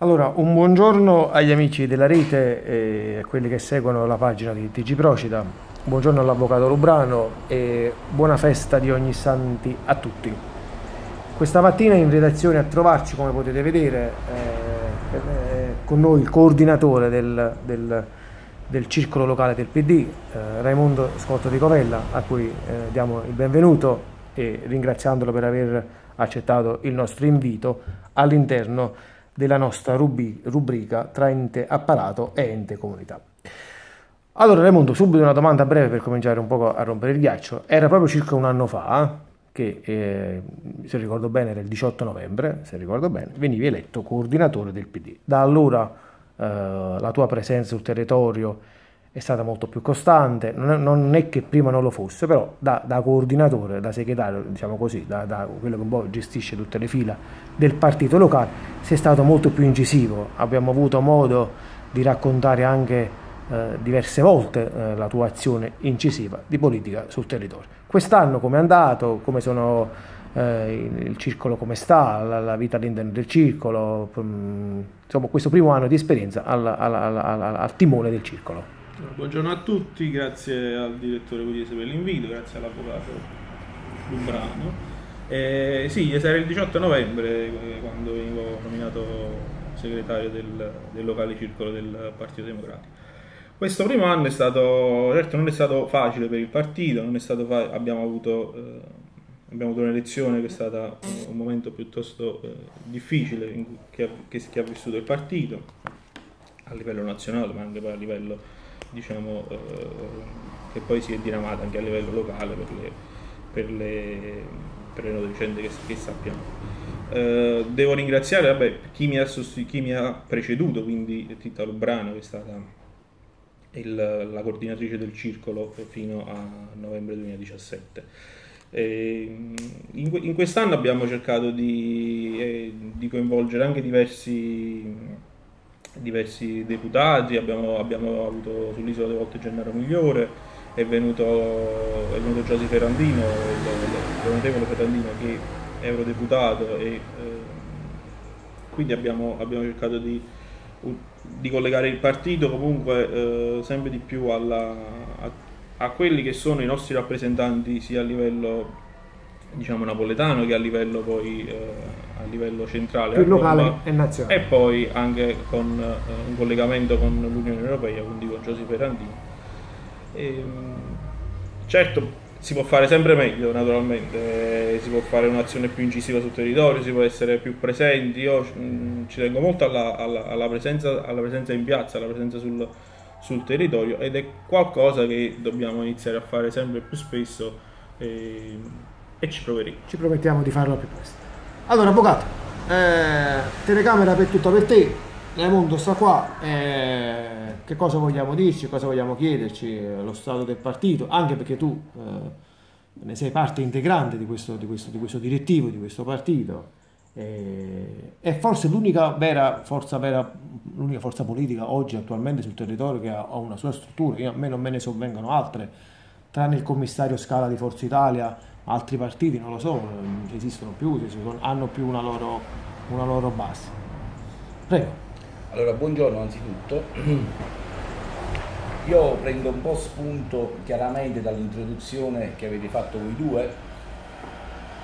Allora, un buongiorno agli amici della rete e a quelli che seguono la pagina di TG Procida. Buongiorno all'avvocato Lubrano e buona festa di ogni santi a tutti. Questa mattina in redazione a trovarci, come potete vedere, eh, con noi il coordinatore del, del, del circolo locale del PD, eh, Raimondo Scotto di Covella, a cui eh, diamo il benvenuto e ringraziandolo per aver accettato il nostro invito all'interno della nostra rubi, rubrica tra ente apparato e ente comunità. Allora Raimondo, subito una domanda breve per cominciare un po' a rompere il ghiaccio. Era proprio circa un anno fa che, eh, se ricordo bene, era il 18 novembre, se ricordo bene, venivi eletto coordinatore del PD. Da allora eh, la tua presenza sul territorio è stata molto più costante, non è, è che prima non lo fosse, però da, da coordinatore, da segretario, diciamo così, da, da, quello che un po' gestisce tutte le fila del partito locale, sei stato molto più incisivo. Abbiamo avuto modo di raccontare anche eh, diverse volte eh, la tua azione incisiva di politica sul territorio. Quest'anno come è andato, come sono eh, il circolo come sta, la, la vita all'interno del circolo, mm, insomma questo primo anno di esperienza al, al, al, al timone del circolo. Buongiorno a tutti, grazie al direttore Pugliese per l'invito, grazie all'avvocato Lumbrano. Eh, sì, era il 18 novembre eh, quando venivo nominato segretario del, del, locale circolo del Partito Democratico. Questo primo anno è stato, certo non è stato facile per il partito, fa- abbiamo, avuto, eh, abbiamo avuto un'elezione che è stata un momento piuttosto eh, difficile che, che, che ha vissuto il partito a livello nazionale ma anche a livello diciamo, eh, che poi si è diramata anche a livello locale per le, per le, per le note vicende che, che sappiamo. Eh, devo ringraziare vabbè, chi, mi sostitu- chi, mi ha preceduto, quindi Titta Lubrano che è stata il, la coordinatrice del circolo fino a novembre 2017. In, in, quest'anno abbiamo cercato di, eh, di coinvolgere anche diversi diversi deputati, abbiamo, abbiamo avuto sull'isola delle volte Gennaro Migliore, è venuto, è venuto Giosy Ferrandino, l'onorevole Ferrandino che è eurodeputato e eh, quindi abbiamo, abbiamo cercato di, di, collegare il partito comunque eh, sempre di più alla, a, a quelli che sono i nostri rappresentanti sia a livello diciamo napoletano che a livello poi eh, a livello centrale più locale e nazionale. e poi anche con eh, un collegamento con l'Unione Europea quindi con Giuseppe Randini e, ehm, certo si può fare sempre meglio naturalmente eh, si può fare un'azione più incisiva sul territorio si può essere più presenti io mh, mm, ci tengo molto alla, alla, alla, presenza, alla, presenza, in piazza alla presenza sul, sul territorio ed è qualcosa che dobbiamo iniziare a fare sempre più spesso eh, e ci proveremo. Ci promettiamo di farlo più presto. Allora, avvocato, eh, telecamera per tutto per te, Raimondo sta qua, eh, che cosa vogliamo dirci, cosa vogliamo chiederci, eh, lo stato del partito, anche perché tu eh, ne sei parte integrante di questo, di questo, di questo direttivo, di questo partito. Eh, è forse l'unica vera forza, vera, l'unica forza politica oggi attualmente sul territorio che ha, ha una sua struttura, Io, a me non me ne sovvengono altre, tranne il commissario Scala di Forza Italia altri partiti non lo so, non esistono più, hanno più una loro, una loro base. Prego. Allora, buongiorno anzitutto. Io prendo un po' spunto chiaramente dall'introduzione che avete fatto voi due,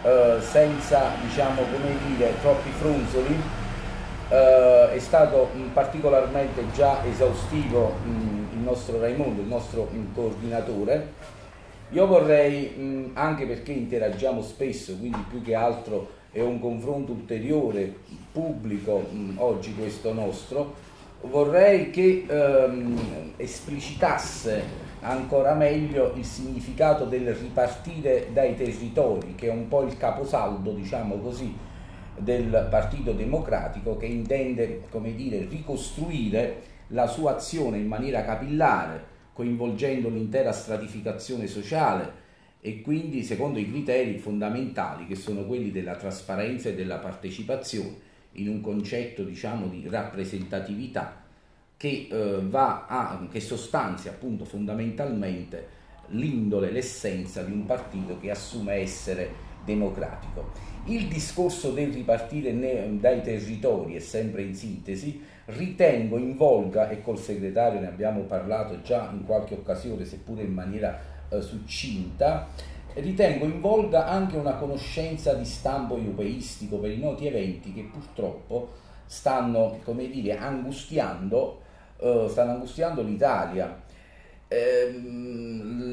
eh, senza, diciamo, come dire, troppi fronzoli. Eh, è stato particolarmente già esaustivo mh, nostro Raimondo, il nostro mh, coordinatore, io vorrei, mh, anche perché interagiamo spesso, quindi più che altro è un confronto ulteriore, pubblico, mh, oggi questo nostro, vorrei che ehm, esplicitasse ancora meglio il significato del ripartire dai territori, che è un po' il caposaldo, diciamo così, del Partito Democratico che intende, come dire, ricostruire la sua azione in maniera capillare coinvolgendo l'intera stratificazione sociale e quindi secondo i criteri fondamentali che sono quelli della trasparenza e della partecipazione in un concetto diciamo di rappresentatività che, eh, va a, che sostanzia appunto fondamentalmente l'indole, l'essenza di un partito che assume essere democratico. Il discorso del ripartire dai territori, e sempre in sintesi, ritengo involga, e col segretario ne abbiamo parlato già in qualche occasione, seppure in maniera eh, succinta, ritengo involga anche una conoscenza di stampo europeistico per i noti eventi che purtroppo stanno, come dire, angustiando, eh, stanno angustiando l'Italia. Eh,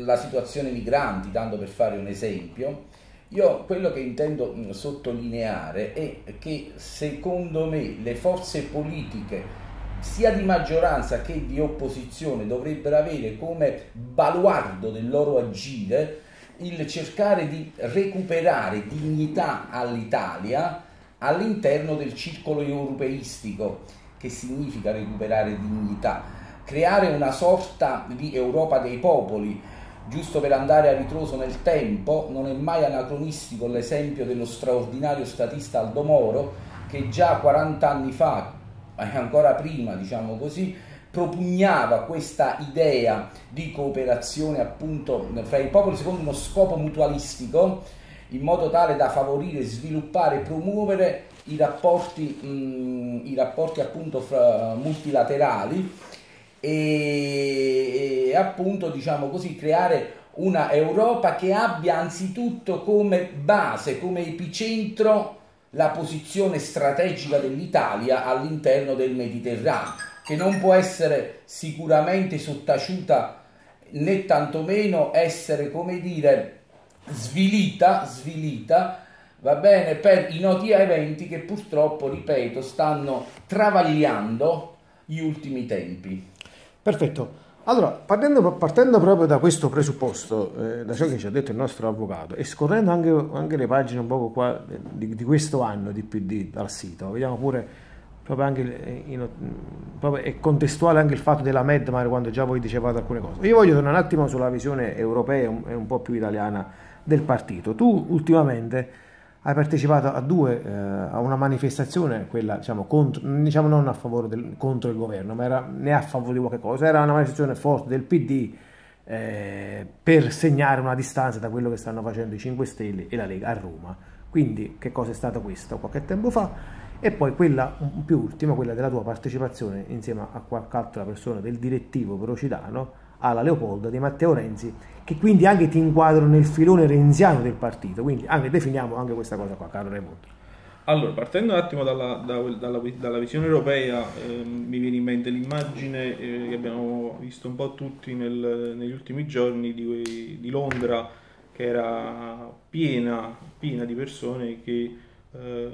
la situazione migranti, tanto per fare un esempio, io quello che intendo mm, sottolineare è che secondo me le forze politiche sia di maggioranza che di opposizione dovrebbero avere come baluardo del loro agire il cercare di recuperare dignità all'Italia all'interno del circolo europeistico, che significa recuperare dignità, creare una sorta di Europa dei popoli Giusto per andare a ritroso nel tempo, non è mai anacronistico l'esempio dello straordinario statista Aldo Moro che già 40 anni fa, e ancora prima, diciamo così, propugnava questa idea di cooperazione appunto fra i popoli secondo uno scopo mutualistico in modo tale da favorire, sviluppare e promuovere i rapporti, mh, i rapporti appunto fra, multilaterali e, e appunto diciamo così creare una Europa che abbia anzitutto come base, come epicentro la posizione strategica dell'Italia all'interno del Mediterraneo, che non può essere sicuramente sottaciuta né tantomeno essere, come dire, svilita, svilita, va bene, per i noti eventi che purtroppo, ripeto, stanno travagliando gli ultimi tempi. Perfetto. Allora, partendo, partendo, proprio da questo presupposto, eh, da ciò che ci ha detto il nostro avvocato, e scorrendo anche, anche le pagine un po' qua di, di, questo anno di PD dal sito, vediamo pure proprio anche in, proprio è contestuale anche il fatto della Medmar quando già voi dicevate alcune cose. Io voglio tornare un attimo sulla visione europea e un, un po' più italiana del partito. Tu ultimamente hai partecipato a due, eh, a una manifestazione, quella diciamo, contro, diciamo non a favore del, contro il governo, ma era né a favore di qualche cosa, era una manifestazione forte del PD eh, per segnare una distanza da quello che stanno facendo i 5 Stelle e la Lega a Roma. Quindi che cosa è stato questo qualche tempo fa? E poi quella più ultima, quella della tua partecipazione insieme a qualche altra persona del direttivo Procidano alla Leopoldo di Matteo Renzi, che quindi anche ti inquadrano nel filone renziano del partito. Quindi anche definiamo anche questa cosa qua, caro Raimondo. Allora, partendo un attimo dalla, dalla, dalla visione europea, eh, mi viene in mente l'immagine eh, che abbiamo visto un po' tutti nel, negli ultimi giorni di, di, Londra, che era piena, piena di persone che eh,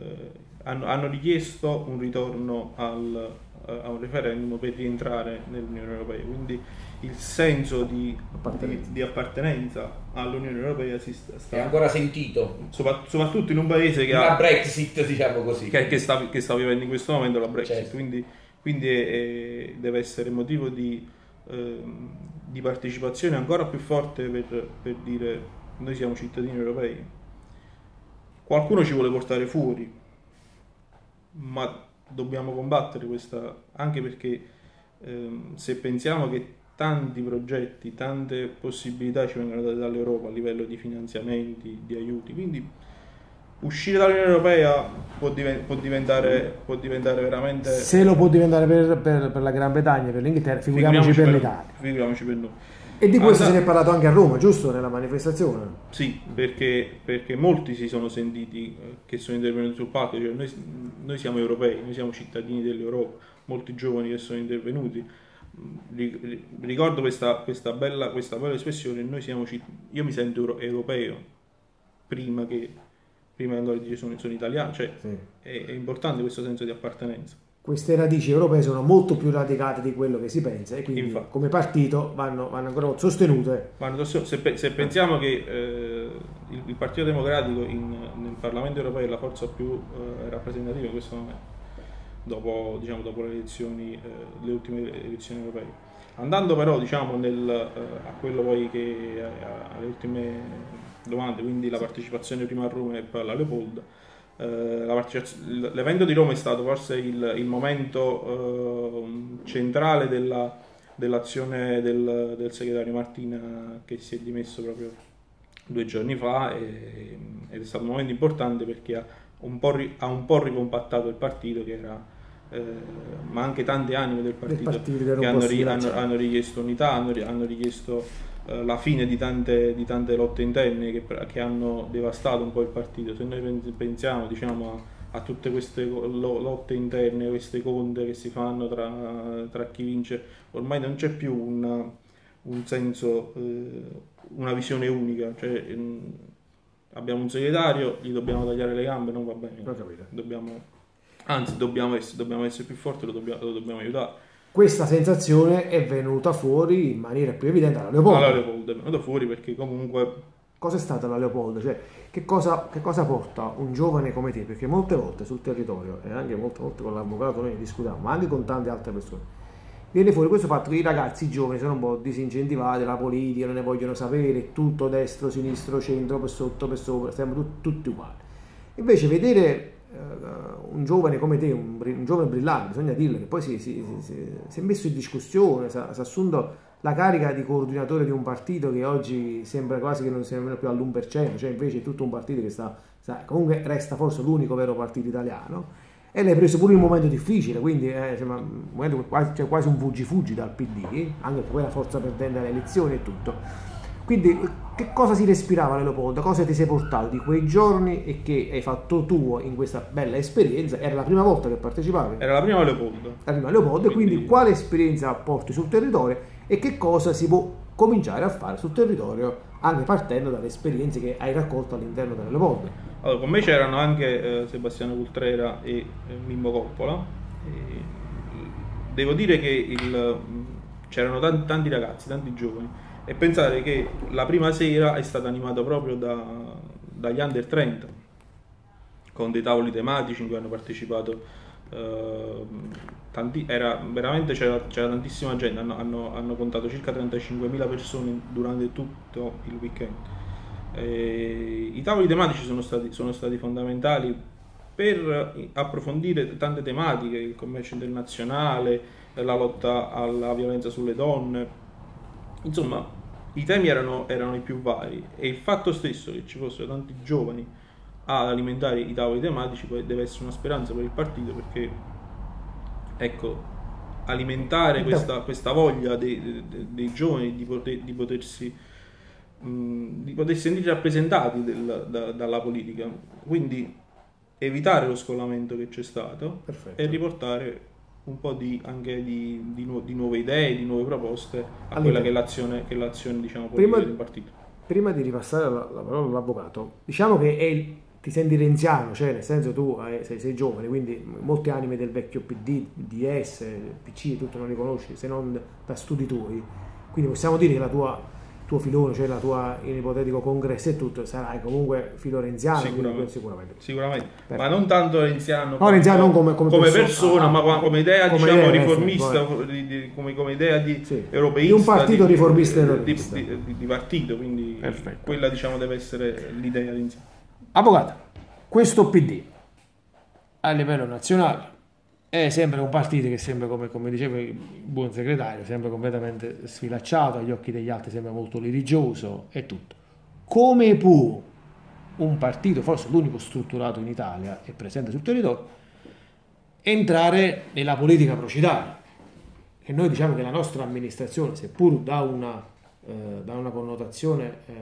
hanno, hanno, richiesto un ritorno al, a un referendum per rientrare nell'Unione Europea. Quindi il senso di appartenenza, di, di appartenenza all'Unione Europea si sta, sta, è ancora sentito. Soprattutto in un paese che la ha Brexit diciamo così. Che, che, sta, che, sta, vivendo in questo momento la Brexit. Certo. quindi, quindi è, è, deve essere motivo di, eh, di, partecipazione ancora più forte per, per dire noi siamo cittadini europei. Qualcuno ci vuole portare fuori ma dobbiamo combattere questa anche perché ehm, se pensiamo che tanti progetti, tante possibilità ci vengono date dall'Europa a livello di finanziamenti, di aiuti, quindi uscire dall'Unione Europea può, diven- può, diventare, può diventare, veramente... Se lo può diventare per, per, per la Gran Bretagna, per l'Inghilterra, figuriamoci, figuriamoci per, l'Italia. Figuriamoci per noi. E di questo allora, se ne è parlato anche a Roma, giusto? Nella manifestazione? Sì, perché, perché molti si sono sentiti eh, che sono intervenuti sul palco, cioè noi, noi siamo europei, noi siamo cittadini dell'Europa, molti giovani che sono intervenuti ricordo questa, questa, bella, questa bella espressione, noi siamo, io mi sento europeo prima che prima di andare a dire sono, sono italiano, cioè sì. è, è, importante questo senso di appartenenza. Queste radici europee sono molto più radicate di quello che si pensa e quindi Infatti. come partito vanno, vanno ancora sostenute. Vanno, se, se, pensiamo che eh, il, il, Partito Democratico in, nel Parlamento europeo è la forza più eh, rappresentativa in questo momento, dopo, diciamo, dopo le, elezioni, eh, le ultime elezioni europee. Andando però diciamo, nel, eh, a quello poi che eh, alle ultime domande, quindi la partecipazione prima a Roma e poi alla Leopold, eh, l'evento di Roma è stato forse il, il momento eh, centrale della, dell'azione del, del, segretario Martina che si è dimesso proprio due giorni fa e, ed è stato un momento importante perché ha un po', ri, ha un po ricompattato il partito che era eh, ma anche tante anime del partito, del partito che hanno, hanno, hanno, richiesto unità, hanno, hanno richiesto eh, la fine di tante, di tante lotte interne che, che, hanno devastato un po' il partito. Se noi pensiamo diciamo, a, a, tutte queste lotte interne, queste conte che si fanno tra, tra chi vince, ormai non c'è più un, un senso, eh, una visione unica. Cioè, abbiamo un segretario, gli dobbiamo tagliare le gambe, non va bene. Dobbiamo anzi dobbiamo essere, dobbiamo essere più forti, lo dobbiamo, lo dobbiamo, aiutare. Questa sensazione è venuta fuori in maniera più evidente alla Leopoldo. Alla Leopoldo è venuta fuori perché comunque... Cosa è stata la Leopoldo? Cioè, che cosa, che cosa, porta un giovane come te? Perché molte volte sul territorio, e anche molte volte con l'avvocato noi discutiamo, ma anche con tante altre persone, viene fuori questo fatto che i ragazzi giovani sono un po' disincentivati, la politica non ne vogliono sapere, tutto destro, sinistro, centro, per sotto, per sopra, siamo tutti uguali. Invece vedere un giovane come te, un, un, giovane brillante, bisogna dirlo, che poi si, si, si, si è messo in discussione, si, ha assunto la carica di coordinatore di un partito che oggi sembra quasi che non sia nemmeno più all'1%, cioè invece è tutto un partito che sta, sta comunque resta forse l'unico vero partito italiano e l'hai preso pure in un momento difficile, quindi eh, insomma, un momento quasi, cioè quasi un fuggi-fuggi dal PD, anche poi la forza perdente alle elezioni e tutto. Quindi che cosa si respirava Leopoldo? Cosa ti sei portato di quei giorni e che hai fatto tuo in questa bella esperienza? Era la prima volta che partecipavi? Era la prima Leopoldo. La prima Leopoldo, quindi, quindi quale esperienza porti sul territorio e che cosa si può cominciare a fare sul territorio anche partendo dalle esperienze che hai raccolto all'interno della Leopoldo? Allora, con me c'erano anche eh, Sebastiano Cultrera e eh, Mimmo Coppola. E devo dire che il, c'erano tanti, tanti ragazzi, tanti giovani e pensare che la prima sera è stata animata proprio da, dagli under 30 con dei tavoli tematici in cui hanno partecipato eh, tanti, era, veramente c'era, tantissima gente hanno, hanno, hanno contato circa 35.000 persone durante tutto il weekend. E I tavoli tematici sono stati, sono stati fondamentali per approfondire tante tematiche, il commercio internazionale, la lotta alla violenza sulle donne, insomma i temi erano, erano i più vari e il fatto stesso che ci fossero tanti giovani ad alimentare i tavoli tematici poi deve essere una speranza per il partito perché ecco alimentare questa, questa voglia dei, dei, dei, giovani di, poter, di potersi mh, di potersi sentire rappresentati del, da, dalla politica quindi evitare lo scollamento che c'è stato Perfetto. e riportare un po' di, anche di, di, nu- di, nuove idee, di nuove proposte a allora, quella che è l'azione, che è l'azione diciamo, prima, del partito. Prima di ripassare la, la parola all'avvocato, diciamo che il, ti senti renziano, cioè nel senso tu eh, sei, sei, giovane, quindi molte anime del vecchio PD, DS, PC, tutto non li conosci se non da studi tuoi, quindi possiamo dire che la tua tuo filone, cioè la tua in ipotetico congresso e tutto, sarai comunque filo renziano sicuramente, sicuramente. sicuramente. ma non tanto renziano, no, renziano non come, come, come persona, persona, ma come idea come diciamo idea, riformista, di, di, come, come, idea di sì. europeista, di un partito di, riformista europeista. Di, di, partito, quindi Perfetto. quella diciamo deve essere l'idea renziana. Avvocato, questo PD a livello nazionale è sempre un partito che sembra, come, come diceva il buon segretario, sempre completamente sfilacciato, agli occhi degli altri sembra molto litigioso e tutto. Come può un partito, forse l'unico strutturato in Italia e presente sul territorio, entrare nella politica procedale? E noi diciamo che la nostra amministrazione, seppur da una, eh, da una connotazione eh,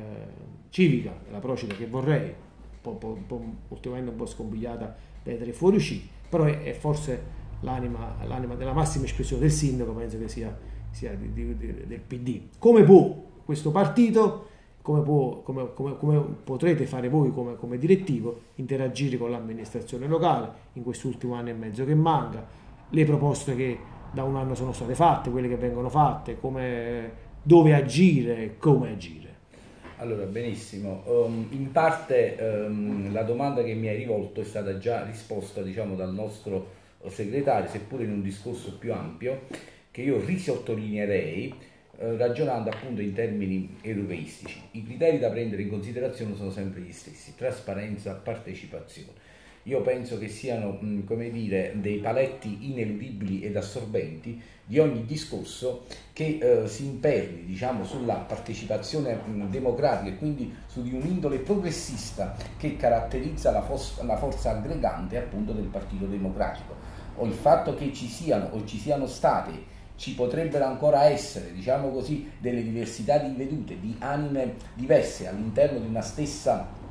civica, la proceda che vorrei, po', un po', ultimamente un po' scompigliata dai tre fuoriusciti, però è, è forse l'anima, l'anima, della massima espressione del sindaco, penso che sia, sia di, di, di, del PD. Come può questo partito, come, può, come, come, come potrete fare voi come, direttivo, interagire con l'amministrazione locale in quest'ultimo anno e mezzo che manca, le proposte che da un anno sono state fatte, quelle che vengono fatte, dove agire e come agire. Allora, benissimo. Um, in parte um, la domanda che mi hai rivolto è stata già risposta diciamo, dal nostro segretario, seppure in un discorso più ampio, che io risottolineerei eh, ragionando appunto in termini europeistici. I criteri da prendere in considerazione sono sempre gli stessi, trasparenza, partecipazione. Io penso che siano come dire, dei paletti ineludibili ed assorbenti di ogni discorso che eh, si imperni diciamo, sulla partecipazione democratica e quindi su di un'indole progressista che caratterizza la, la forza aggregante appunto del Partito Democratico. O il fatto che ci siano o ci siano state ci potrebbero ancora essere, diciamo così, delle diversità di vedute, di anime diverse all'interno di una stessa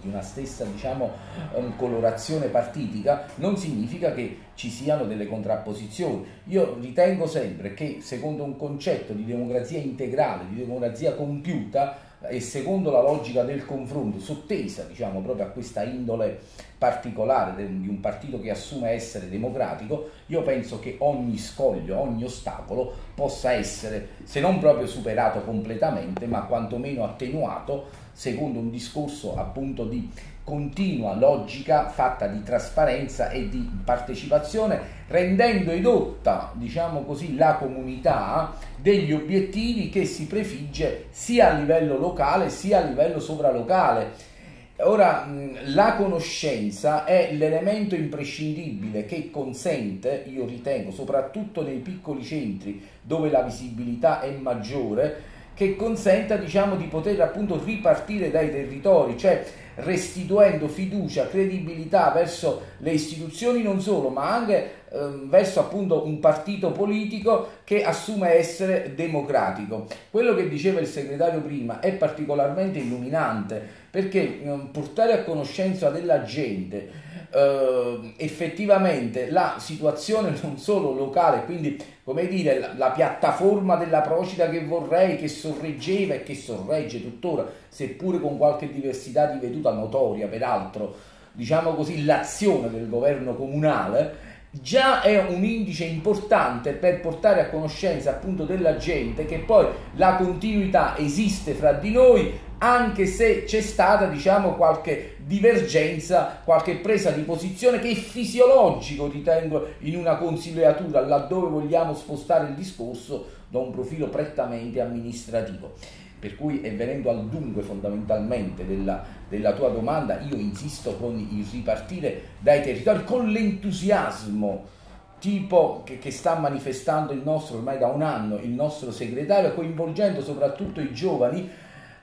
di una stessa diciamo, um, colorazione partitica, non significa che ci siano delle contrapposizioni. Io ritengo sempre che secondo un concetto di democrazia integrale, di democrazia compiuta, e secondo la logica del confronto, sottesa diciamo, proprio a questa indole particolare di un partito che assume essere democratico, io penso che ogni scoglio, ogni ostacolo possa essere, se non proprio superato completamente, ma quantomeno attenuato secondo un discorso appunto di continua logica fatta di trasparenza e di partecipazione, rendendo edotta, diciamo così, la comunità degli obiettivi che si prefigge sia a livello locale sia a livello sovralocale. Ora, la conoscenza è l'elemento imprescindibile che consente, io ritengo, soprattutto nei piccoli centri dove la visibilità è maggiore, che consenta diciamo, di poter appunto ripartire dai territori, cioè restituendo fiducia, credibilità verso le istituzioni non solo, ma anche eh, verso appunto un partito politico che assume essere democratico. Quello che diceva il segretario prima è particolarmente illuminante perché eh, portare a conoscenza della gente eh, effettivamente la situazione non solo locale, quindi come dire la, la, piattaforma della Procida che vorrei, che sorreggeva e che sorregge tuttora, seppure con qualche diversità di veduta notoria, peraltro, diciamo così, l'azione del governo comunale già è un indice importante per portare a conoscenza appunto della gente che poi la continuità esiste fra di noi anche se c'è stata diciamo qualche divergenza, qualche presa di posizione che è fisiologico ritengo in una consigliatura laddove vogliamo spostare il discorso da un profilo prettamente amministrativo. Per cui, e venendo al dunque fondamentalmente della, della tua domanda, io insisto con il ripartire dai territori, con l'entusiasmo tipo che, che, sta manifestando il nostro ormai da un anno, il nostro segretario, coinvolgendo soprattutto i giovani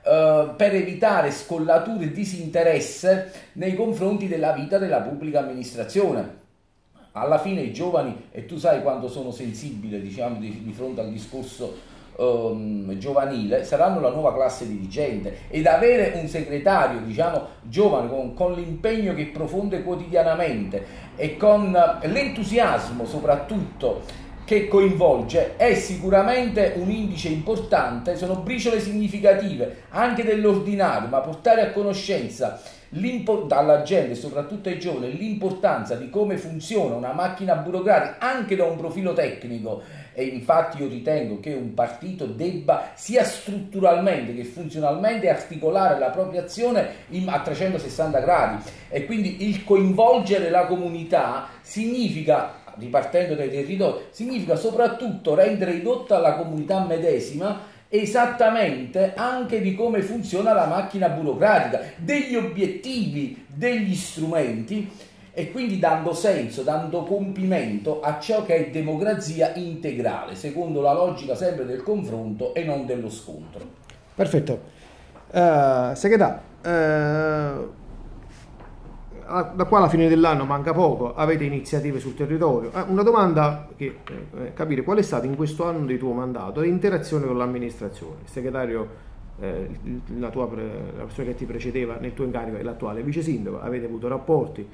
eh, per evitare scollature e disinteresse nei confronti della vita della pubblica amministrazione. Alla fine i giovani, e tu sai quanto sono sensibile diciamo, di, di fronte al discorso Um, giovanile saranno la nuova classe dirigente ed avere un segretario diciamo giovane con, con l'impegno che profonde quotidianamente e con l'entusiasmo soprattutto che coinvolge è sicuramente un indice importante, sono briciole significative anche dell'ordinario, ma portare a conoscenza dalla gente soprattutto ai giovani l'importanza di come funziona una macchina burocratica anche da un profilo tecnico. E infatti io ritengo che un partito debba sia strutturalmente che funzionalmente articolare la propria azione in, a 360 gradi. E quindi il coinvolgere la comunità significa ripartendo dai territori, significa soprattutto rendere ridotta la comunità medesima esattamente anche di come funziona la macchina burocratica, degli obiettivi, degli strumenti e quindi dando senso, dando compimento a ciò che è democrazia integrale, secondo la logica sempre del confronto e non dello scontro. Perfetto. Uh, segretario, uh da qua alla fine dell'anno manca poco, avete iniziative sul territorio. Eh, una domanda che eh, capire qual è stato in questo anno di tuo mandato l'interazione con l'amministrazione. Il segretario, eh, la, tua, la persona che ti precedeva nel tuo incarico è l'attuale vice sindaco, avete avuto rapporti,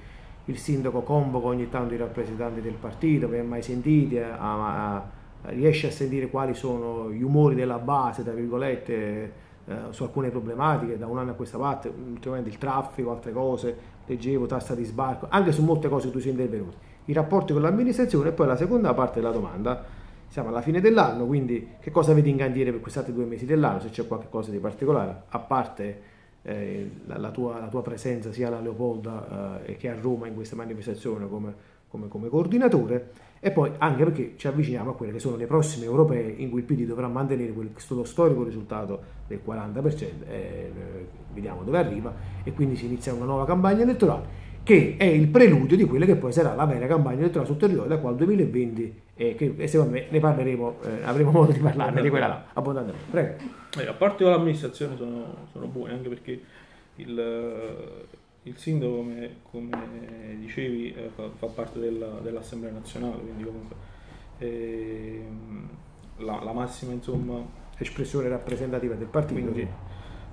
il sindaco convoca ogni tanto i rappresentanti del partito, vi ha mai sentiti, a, a, a, riesce a sentire quali sono gli umori della base, tra virgolette, eh, su alcune problematiche da un anno a questa parte, ultimamente il traffico, altre cose, leggevo tassa di sbarco, anche su molte cose tu sei intervenuto. I rapporti con l'amministrazione e poi la seconda parte della domanda, siamo alla fine dell'anno, quindi che cosa avete in cantiere per questi altri due mesi dell'anno, se c'è qualcosa di particolare, a parte eh, la, la, tua, la, tua, presenza sia alla Leopolda eh, che a Roma in questa manifestazione come, come, come coordinatore e poi anche perché ci avviciniamo a quelle che sono le prossime europee in cui il PD dovrà mantenere questo storico risultato del 40%, eh, vediamo dove arriva e quindi si inizia una nuova campagna elettorale che è il preludio di quella che poi sarà la vera campagna elettorale sul territorio da qua al 2020 e che e secondo me ne parleremo, eh, avremo modo di parlarne di quella là, abbondantemente. Prego. I rapporti con l'amministrazione sono, sono buoni anche perché il, il sindaco, come, come dicevi, eh, fa, fa parte della, dell'Assemblea nazionale, quindi comunque eh, la, la massima insomma Espressione rappresentativa del partito. quindi,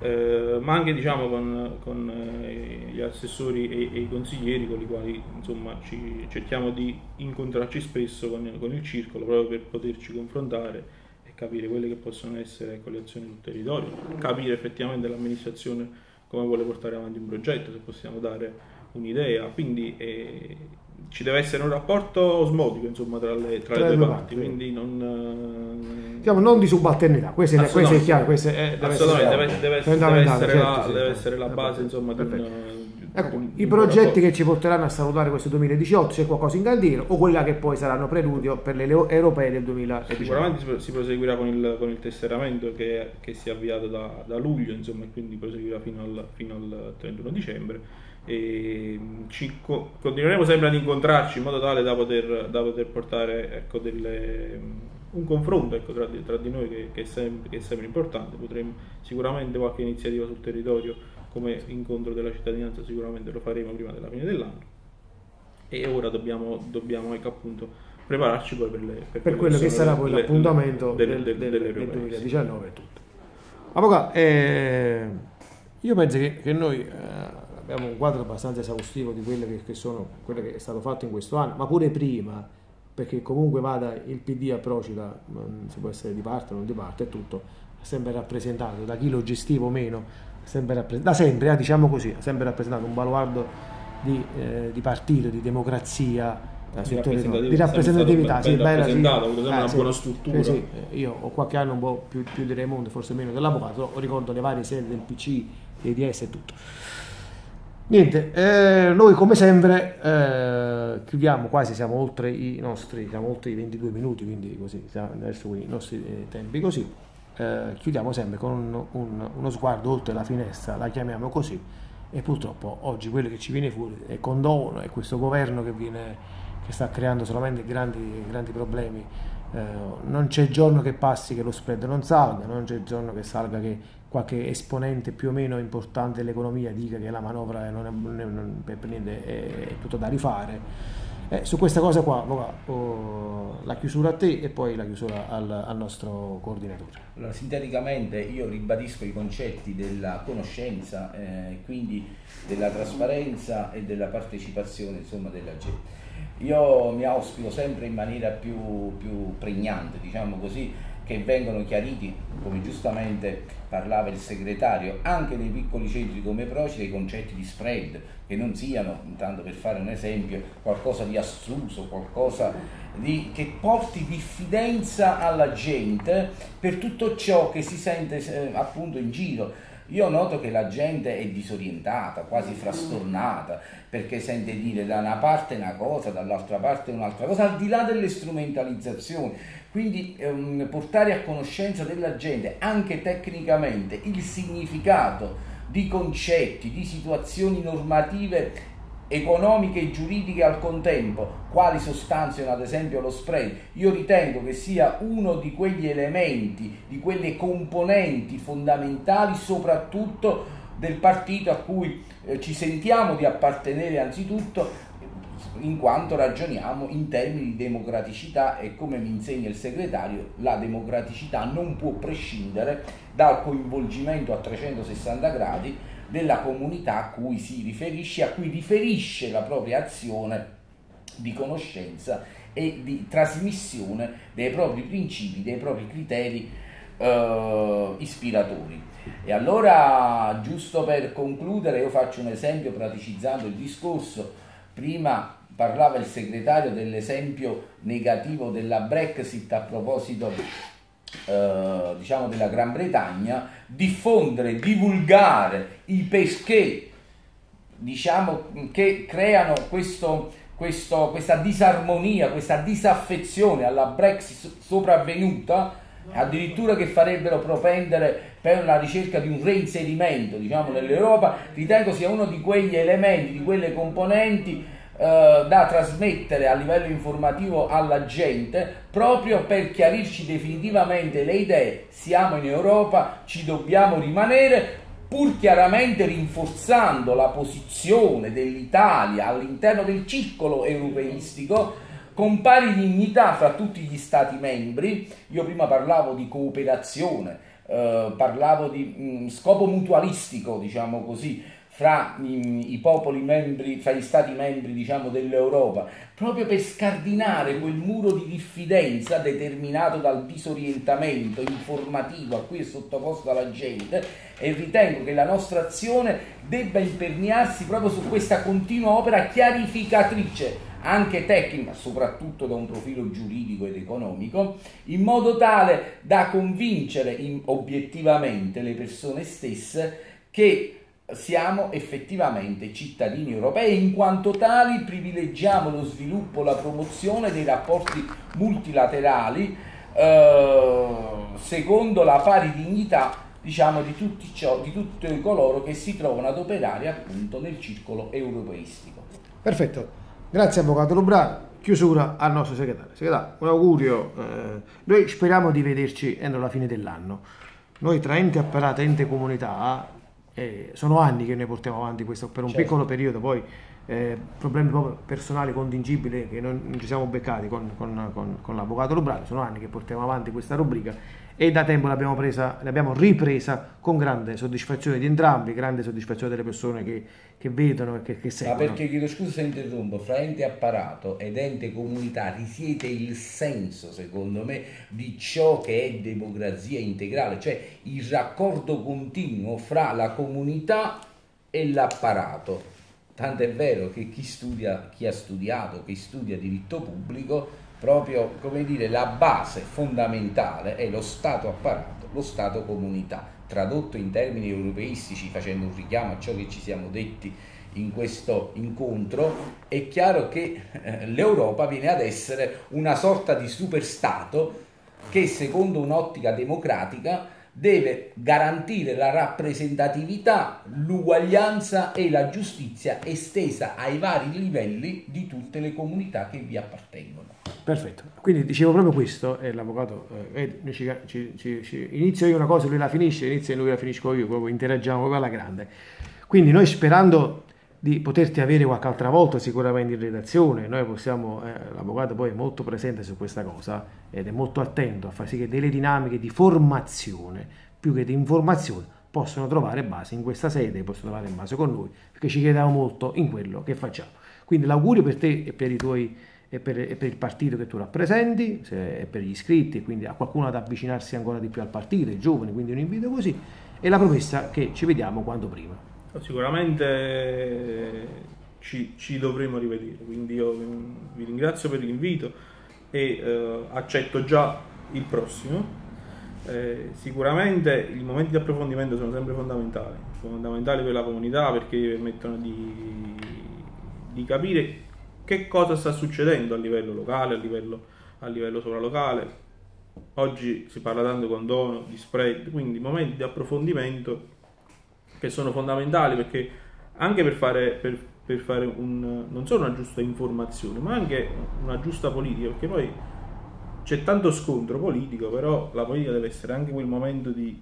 eh, ma anche diciamo con, con, eh, gli assessori e, e i consiglieri con i quali insomma ci cerchiamo di incontrarci spesso con, con il circolo proprio per poterci confrontare e capire quelle che possono essere ecco, le azioni sul territorio, capire effettivamente l'amministrazione come vuole portare avanti un progetto, se possiamo dare un'idea, quindi eh, ci deve essere un rapporto osmotico insomma tra le, tra le due parti, quindi non... eh, Diciamo non di subalternità, questo è, questo è Assolutamente. chiaro, questo è, deve Assolutamente, essere deve, deve- deve essere, certo, la, sì, deve essere la base insomma di un, Ecco, un- di I un progetti che ci porteranno a salutare questo 2018, c'è qualcosa in cantiere o quella che poi saranno preludio per le europee del 2019? Sicuramente si pro- si proseguirà con il, con il tesseramento che, che si è avviato da, da luglio, insomma, e quindi proseguirà fino al, fino al 31 dicembre. E ci co- continueremo sempre ad incontrarci in modo tale da poter, da poter portare ecco, delle, un confronto ecco, tra, di, tra di noi che, che è sempre, che è sempre importante. Potremo sicuramente qualche iniziativa sul territorio come incontro della cittadinanza, sicuramente lo faremo prima della fine dell'anno. E ora dobbiamo, dobbiamo ecco, appunto, prepararci poi per, le, per quello che sarà poi l'appuntamento del, del- del sì. 2019 e tutto. Avvocato, eh, io penso che, che noi eh, abbiamo un quadro abbastanza esaustivo di quello che, che sono, quello che è stato fatto in questo anno, ma pure prima, perché comunque vada il PD a Procida, non si può essere di parte o non di parte, è tutto, sempre rappresentato, da chi lo gestiva o meno, sempre da sempre, eh, diciamo così, ha sempre rappresentato un baluardo di, eh, di partito, di democrazia, eh, sul territorio, di rappresentatività, sì, bella, sì. Eh, una sì. buona struttura. Sì, sì, eh, Io ho qualche anno un po' più, più di Raimondo, forse meno dell'avvocato, ricordo le varie sedi del PC, dei DS e tutto. Niente, eh, noi come sempre eh, chiudiamo, quasi siamo oltre i nostri, siamo oltre i 22 minuti, quindi così, siamo verso i nostri eh, tempi così. Eh, chiudiamo sempre con un- un- uno sguardo oltre la finestra, la chiamiamo così, e purtroppo oggi quello che ci viene fuori è condono, è questo governo che, viene, che sta creando solamente grandi, grandi problemi. Eh, non c'è giorno che passi che lo spread non salga, non c'è giorno che salga che qualche esponente più o meno importante dell'economia dica che la manovra non è, non è- non- per per niente è, è tutto da rifare. Eh, su questa cosa qua, avvocato, oh, la chiusura a te e poi la chiusura al, al nostro coordinatore. Allora, sinteticamente io ribadisco i concetti della conoscenza, eh, quindi della trasparenza e della partecipazione insomma, della gente. Io mi auspico sempre in maniera più, più pregnante, diciamo così, che vengano chiariti, come giustamente parlava il segretario, anche nei piccoli centri come Procida i concetti di spread, che non siano, intanto per fare un esempio, qualcosa di astruso, qualcosa di- che porti diffidenza alla gente per tutto ciò che si sente eh, appunto in giro. Io noto che la gente è disorientata, quasi frastornata, perché sente dire da una parte una cosa, dall'altra parte un'altra cosa, al di là delle strumentalizzazioni. Quindi ehm, portare a conoscenza della gente, anche tecnicamente, il significato di concetti, di situazioni normative economiche e giuridiche al contempo, quali sostanziano ad esempio lo spread, io ritengo che sia uno di quegli elementi, di quelle componenti fondamentali soprattutto del partito a cui eh, ci sentiamo di appartenere anzitutto in quanto ragioniamo in termini di democraticità e come mi insegna il segretario, la democraticità non può prescindere dal coinvolgimento a 360 gradi della comunità a cui si riferisce, a cui riferisce la propria azione di conoscenza e di trasmissione dei propri principi, dei propri criteri eh, ispiratori. E allora, giusto per concludere, io faccio un esempio praticizzando il discorso. Prima parlava il segretario dell'esempio negativo della Brexit a proposito eh, diciamo della Gran Bretagna, diffondere, divulgare i pesche diciamo che creano questo, questo- questa disarmonia, questa disaffezione alla Brexit sopravvenuta addirittura che farebbero propendere per la ricerca di un reinserimento diciamo, nell'Europa, ritengo sia uno di quegli elementi, di quelle componenti eh, da trasmettere a livello informativo alla gente proprio per chiarirci definitivamente le idee. Siamo in Europa, ci dobbiamo rimanere, pur chiaramente rinforzando la posizione dell'Italia all'interno del circolo europeistico con pari dignità fra tutti gli Stati membri. Io prima parlavo di cooperazione, eh, parlavo di mh, mm, scopo mutualistico, diciamo così, fra i, i, popoli membri, fra gli stati membri diciamo, dell'Europa, proprio per scardinare quel muro di diffidenza determinato dal disorientamento informativo a cui è sottoposta la gente e ritengo che la nostra azione debba imperniarsi proprio su questa continua opera chiarificatrice anche tecnica, soprattutto da un profilo giuridico ed economico, in modo tale da convincere in, obiettivamente le persone stesse che siamo effettivamente cittadini europei e in quanto tali privilegiamo lo sviluppo, la promozione dei rapporti multilaterali eh, secondo la pari dignità diciamo, di, tutti ciò, di tutti coloro che si trovano ad operare appunto nel circolo europeistico. Perfetto, grazie Avvocato Lubrano. Chiusura al nostro segretario. Segretario, un augurio. Eh, noi speriamo di vederci entro la fine dell'anno. Noi tra ente apparato e ente comunità eh, sono anni che noi portiamo avanti questo per un certo. piccolo periodo, poi eh, problemi proprio personali contingibili che non, non ci siamo beccati con, con, con, con l'avvocato Lubrano, sono anni che portiamo avanti questa rubrica e da tempo l'abbiamo, presa, l'abbiamo ripresa con grande soddisfazione di entrambi, grande soddisfazione delle persone che, che vedono e che, che seguono. Ma perché, chiedo scusa se interrompo, fra ente apparato ed ente comunità risiede il senso, secondo me, di ciò che è democrazia integrale, cioè il raccordo continuo fra la comunità e l'apparato. Tanto è vero che chi studia, chi ha studiato, chi studia diritto pubblico, proprio come dire la base fondamentale è lo Stato apparato, lo Stato comunità, tradotto in termini europeistici facendo un richiamo a ciò che ci siamo detti in questo incontro, è chiaro che eh, l'Europa viene ad essere una sorta di superstato che secondo un'ottica democratica deve garantire la rappresentatività, l'uguaglianza e la giustizia estesa ai vari livelli di tutte le comunità che vi appartengono. Perfetto, quindi dicevo proprio questo, e l'avvocato eh, ci, ci, ci, inizio io una cosa, lui la finisce, inizia lui la finisco io, proprio interagiamo proprio alla grande. Quindi noi sperando di poterti avere qualche altra volta sicuramente in redazione, noi possiamo, eh, l'avvocato poi è molto presente su questa cosa ed è molto attento a far sì che delle dinamiche di formazione più che di informazione possono trovare base in questa sede, possono trovare base con noi, perché ci crediamo molto in quello che facciamo. Quindi l'augurio per te e per tuoi e per, e per, il partito che tu rappresenti, e per gli iscritti, quindi a qualcuno ad avvicinarsi ancora di più al partito, i giovani, quindi un invito così, e la promessa che ci vediamo quanto prima. Sicuramente ci, ci dovremo rivedere, quindi io vi ringrazio per l'invito e eh, accetto già il prossimo. Eh, sicuramente i momenti di approfondimento sono sempre fondamentali, fondamentali per la comunità perché permettono di, di capire che cosa sta succedendo a livello locale, a livello, a livello sovralocale. Oggi si parla tanto di condono, di spread, quindi momenti di approfondimento che sono fondamentali perché anche per fare, per, per fare un, non solo una giusta informazione, ma anche una giusta politica, perché poi c'è tanto scontro politico, però la politica deve essere anche quel momento di,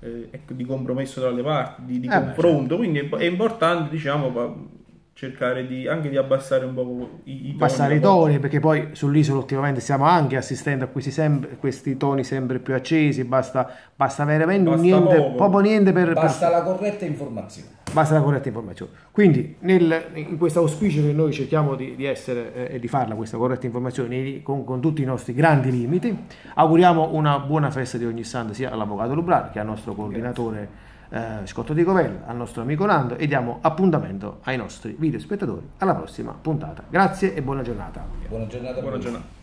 eh, ecco, di compromesso tra le parti, di, di eh confronto, certo. quindi è, è importante diciamo, cercare di, anche di abbassare un po' i, i toni. Abbassare i toni, perché poi sull'isola ultimamente stiamo anche assistendo a questi, sempre, questi toni sempre più accesi, basta, basta veramente basta niente, poco. proprio niente per... Basta per... la corretta informazione. Basta la corretta informazione. Quindi nel, in questo auspicio che noi cerchiamo di, di essere eh, e eh, di farla questa corretta informazione con, con, tutti i nostri grandi limiti, auguriamo una buona festa di ogni santo sia all'Avvocato Lubrano che al nostro coordinatore. Grazie eh, Scotto di Covella, al nostro amico Nando e diamo appuntamento ai nostri video spettatori alla prossima puntata. Grazie e buona giornata. Buona giornata. Buona giornata.